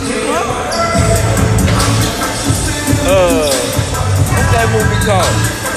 Uh, what's that movie called?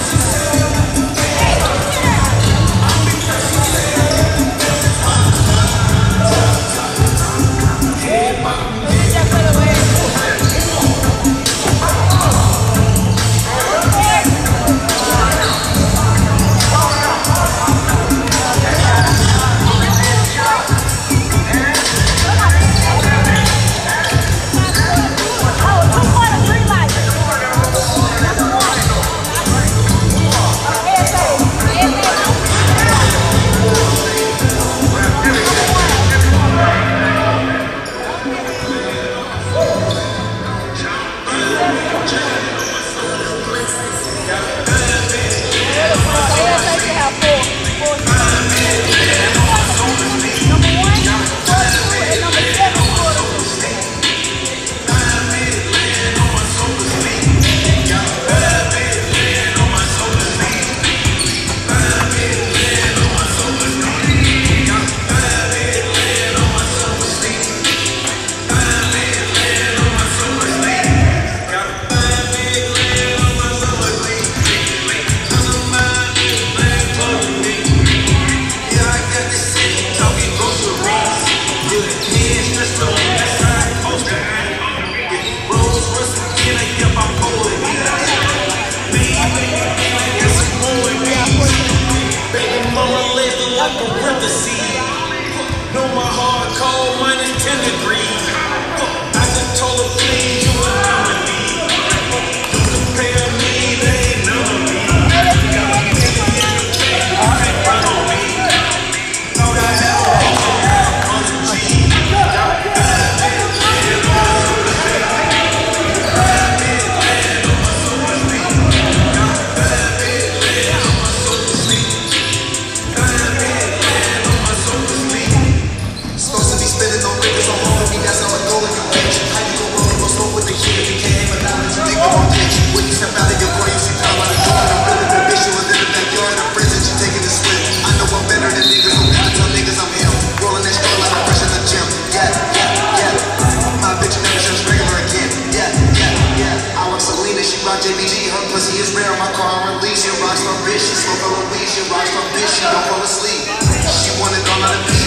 Don't she my bitch, she don't fall asleep. She wanted all of the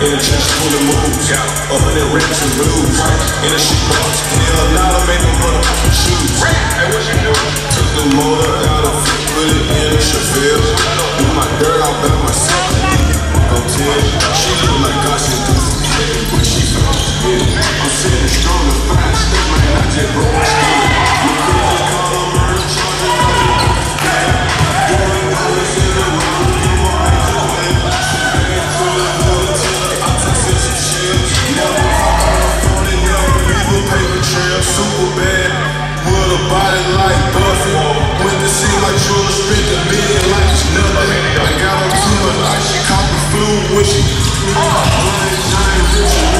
In the full of moves, a hundred racks and blues. In a shit box, hell, now I made them motherfucking shoes. Hey, what you do? Took the motor out of it, put it in a Chevelle. Do my dirt out by myself. Go tell, she look like God should do but she yeah. I'm sitting strong and fine, step man, I just broke my skin. Super bad, with a body like Buffy. Went to see my jewelry, spent a million like it's nothing. I got on too much ice, she caught the flu when she. Blind giant rich,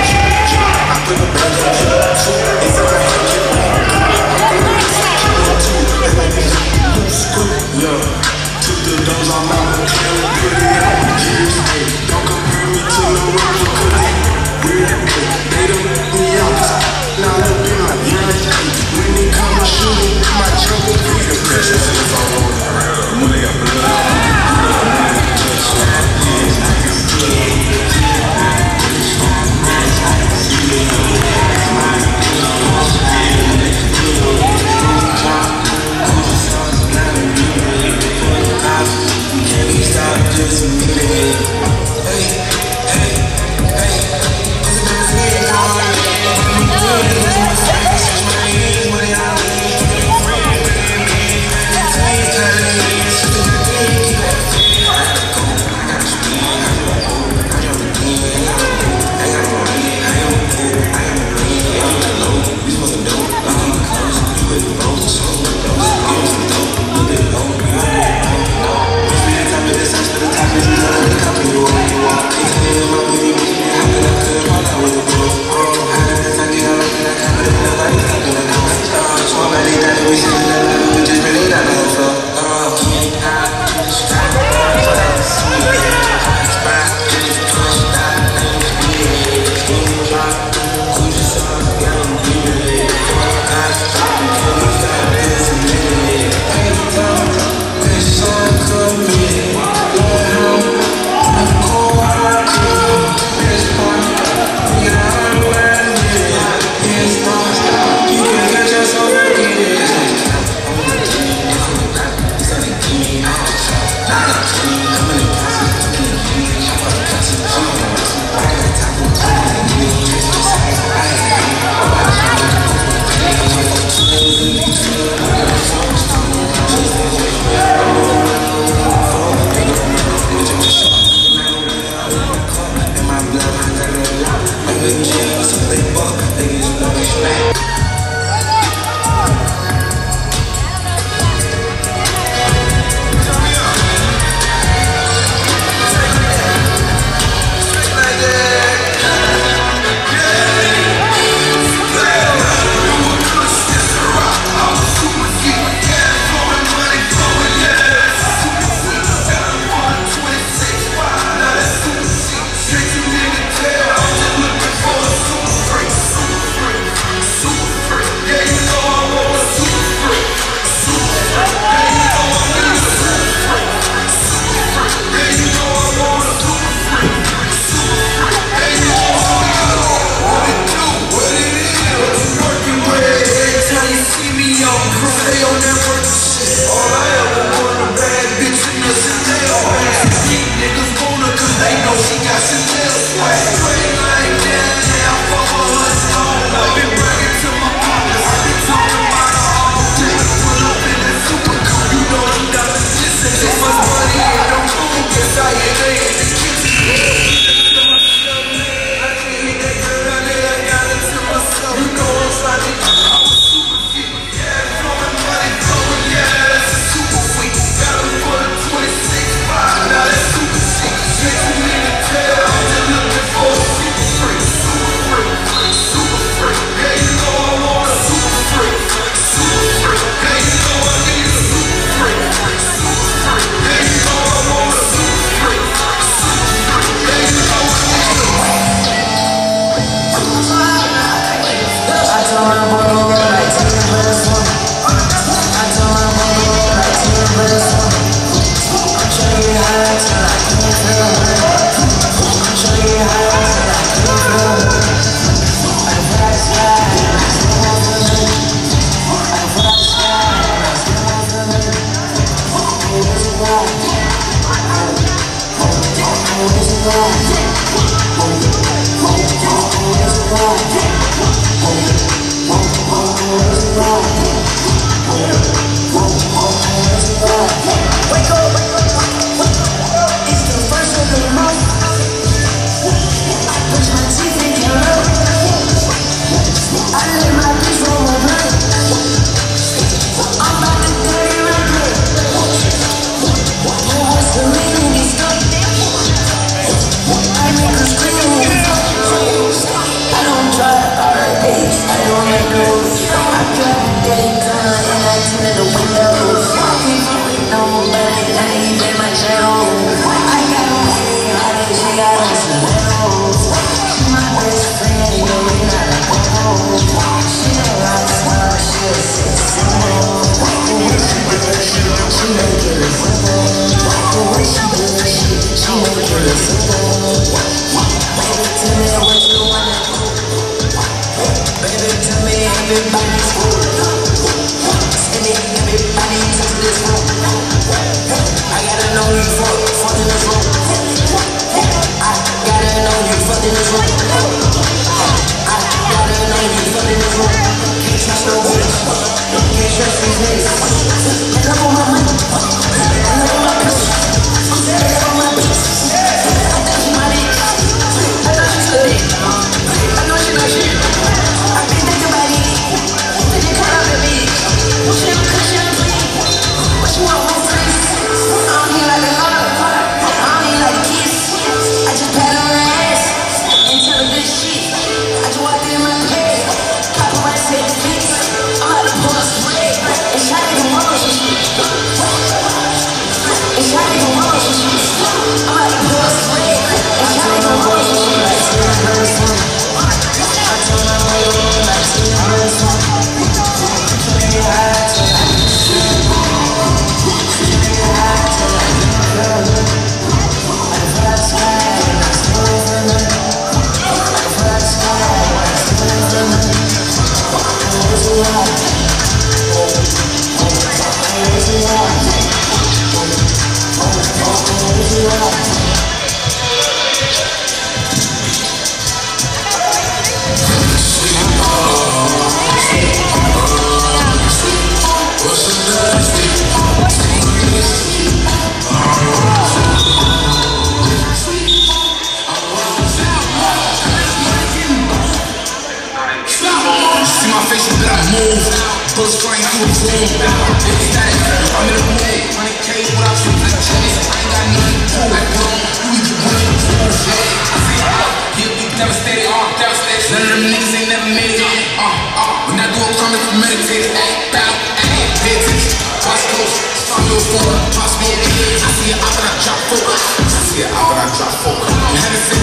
meditated, act out, acted. West Coast, follow forward, possible. I see it out and I drop focus. I see it out and I drop focus. I'm having sick,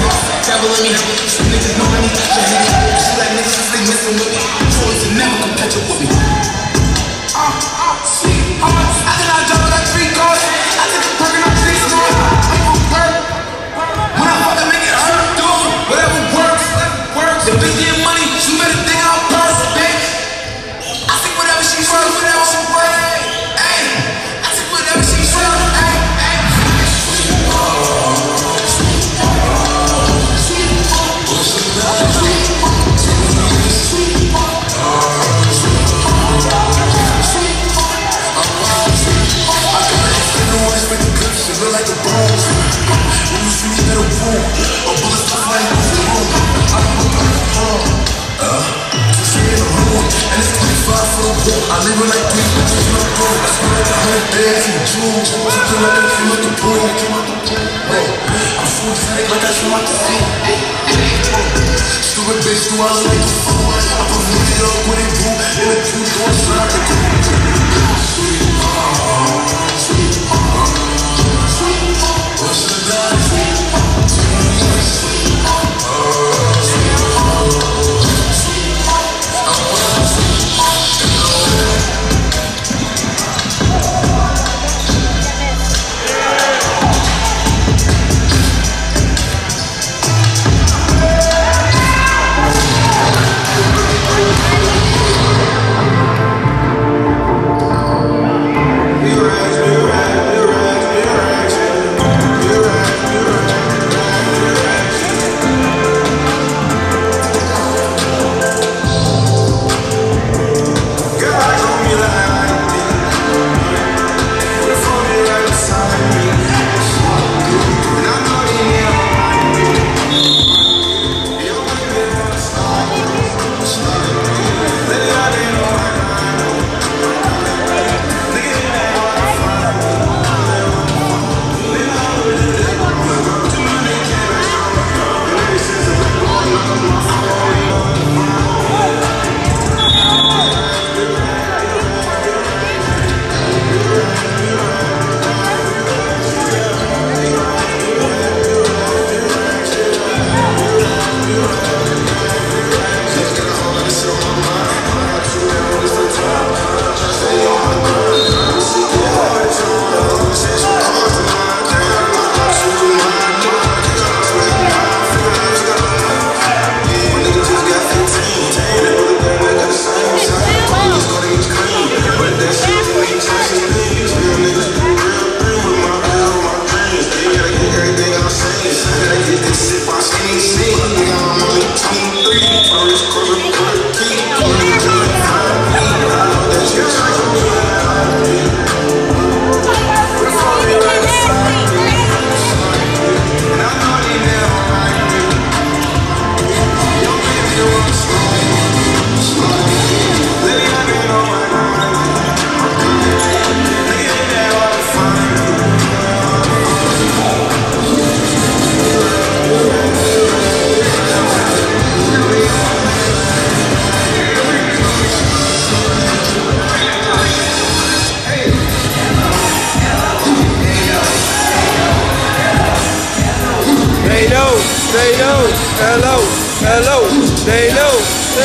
devil in me. Some niggas know me, they hate me. Just let niggas just they messing with me. Toys are never competitive with me. I'm, I'm I'm, I cannot drop that beat. I live it like this, bitch, it's not broke. I spent like a hundred days in June. Something like that came out the blue. I'm so excited like I feel like a fool. Stupid bitch, do I look like a fool? I put money up with a boo. In a two doors, so I can go. They know. Hello. Hello. They know.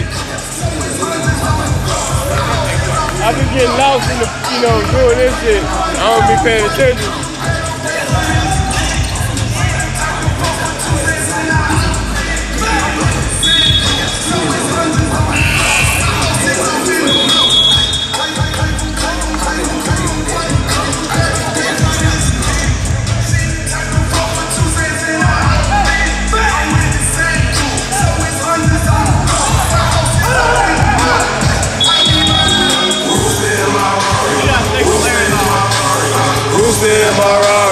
Yeah, you're right. I be getting lost in the, you know, doing this shit. I don't be paying attention. feel.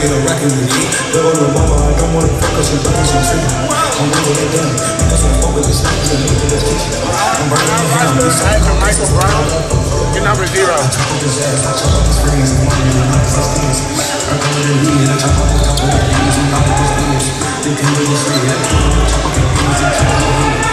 get a. Live on the mama, I don't wanna fuck her, she's looking, she's sleeping. I'm gonna get done, because I'm fuck with the snakes and look at this. I'm burning my I'm I'm Michael Brown. You're number zero. I I I. I I I I.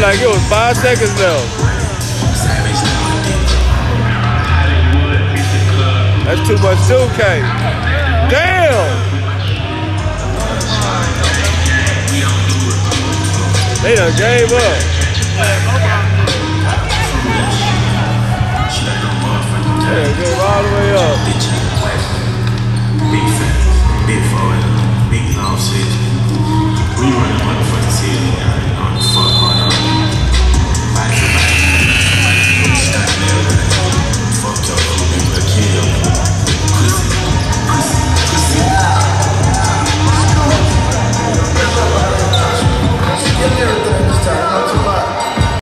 like it was five seconds left. That's too much suitcase. Damn! They done gave up. They done gave all the way up. Big fat, big big. We run